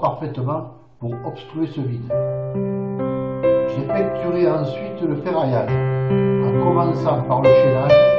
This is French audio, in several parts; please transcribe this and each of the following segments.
parfaitement pour obstruer ce vide. J'ai peinturé ensuite le ferraillage, en commençant par le chaînage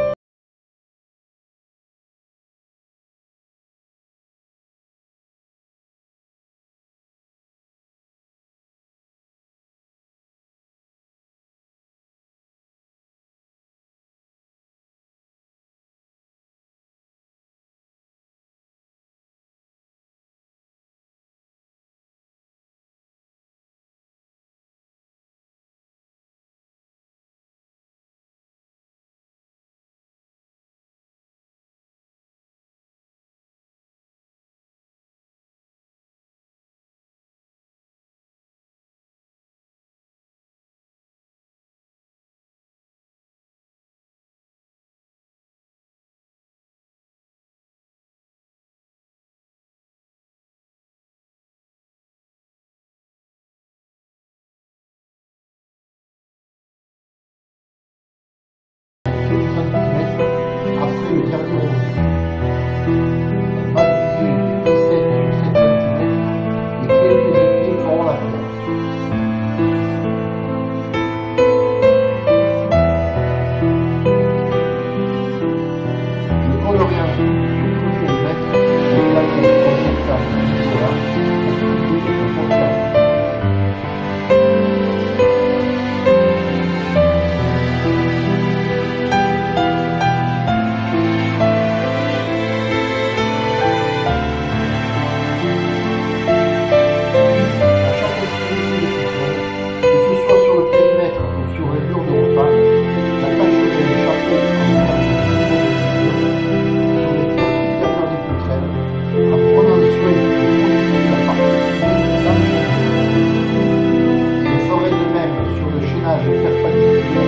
à ce stade